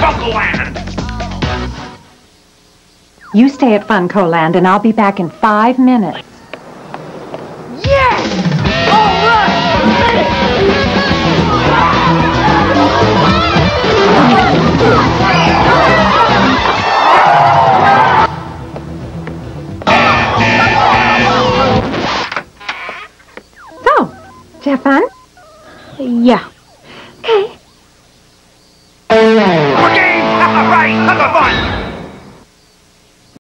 FuncoLand! You stay at FuncoLand, and I'll be back in five minutes. Yes! All right! So, Stefan? Yeah. Come on!